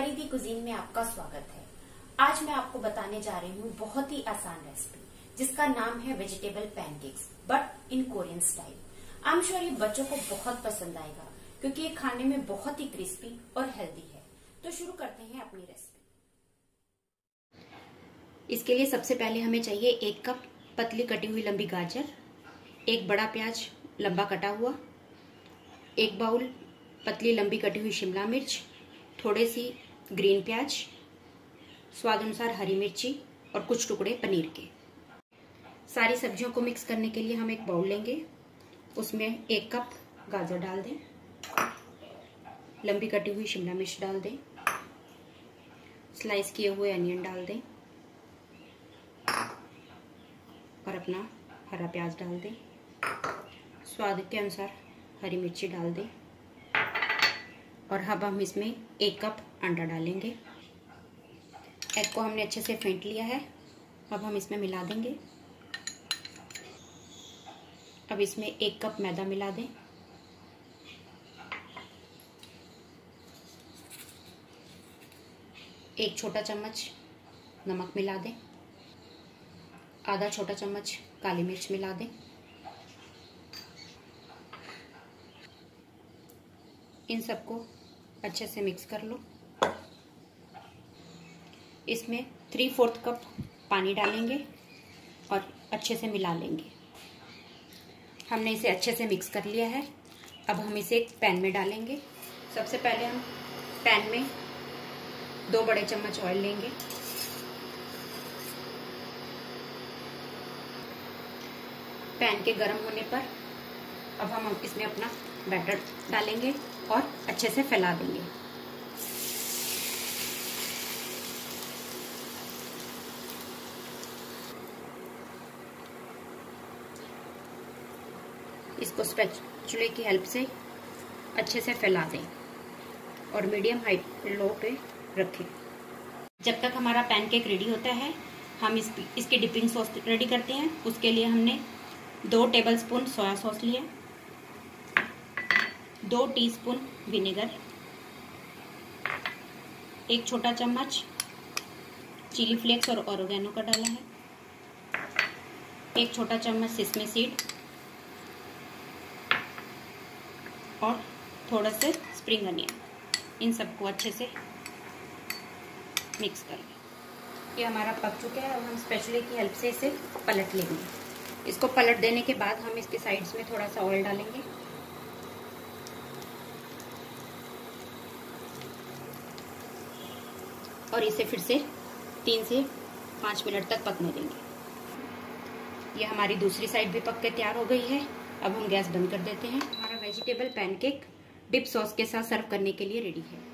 में आपका स्वागत है। आज मैं आपको बताने जा रही हूँ बहुत ही आसान रेसिपी जिसका नाम है vegetable pancakes but in Korean style I am sure ये बच्चों को बहुत पसंद आएगा, क्योंकि ये खाने में बहुत ही क्रिस्पी और हेल्दी है। तो शुरू करते हैं अपनी रेसिपी इसके लिए सबसे पहले हमें चाहिए एक कप पतली कटी हुई लंबी गाजर, एक बड़ा प्याज, लंबा कटा हुआ, एक बाउल पतली लंबी कटी हुई शिमला मिर्च, थोड़े सी ग्रीन प्याज, स्वाद अनुसार हरी मिर्ची और कुछ टुकड़े पनीर के। सारी सब्जियों को मिक्स करने के लिए हम एक बाउल लेंगे। उसमें एक कप गाजर डाल दें। लंबी कटी हुई शिमला मिर्च डाल दें। स्लाइस किए हुए अनियन डाल दें। और अपना हरा प्याज डाल दें। स्वाद के अनुसार हरी मिर्ची डाल दें। और अब हम इसमें एक कप अंडा डालेंगे। एग को हमने अच्छे से फेंट लिया है। अब हम इसमें मिला देंगे। अब इसमें एक कप मैदा मिला दें। एक छोटा चम्मच नमक मिला दें। आधा छोटा चम्मच काली मिर्च मिला दें। इन सबको अच्छे से मिक्स कर लो। इसमें थ्री फोर्थ कप पानी डालेंगे और अच्छे से मिला लेंगे। हमने इसे अच्छे से मिक्स कर लिया है। अब हम इसे एक पैन में डालेंगे। सबसे पहले हम पैन में दो बड़े चम्मच ऑयल लेंगे। पैन के गर्म होने पर अब हम इसमें अपना बैटर डालेंगे और अच्छे से फैला देंगे। इसको स्पैचुले की हेल्प से अच्छे से फैला दें और मीडियम हाइट लो पे रखें। जब तक हमारा पैनकेक रेडी होता है, हम इस इसकी डिपिंग सॉस रेडी करते हैं। उसके लिए हमने दो टेबलस्पून सोया सॉस लिया। दो टीस्पून विनेगर, एक छोटा चम्मच चिली फ्लेक्स और ऑर्गेनो का डाला है, एक छोटा चम्मच सिसमी सीड और थोड़ा से स्प्रिंग अनियन। इन सबको अच्छे से मिक्स कर ये हमारा पक चुका है, अब हम स्पेशली की हेल्प से इसे पलट लेंगे। इसको पलट देने के बाद हम इसके साइड्स में थोड़ा सा ऑयल डालेंगे। और इसे फिर से तीन से पाँच मिनट तक पकने देंगे। यह हमारी दूसरी साइड भी पक के तैयार हो गई है। अब हम गैस बंद कर देते हैं। हमारा वेजिटेबल पैनकेक डिप सॉस के साथ सर्व करने के लिए रेडी है।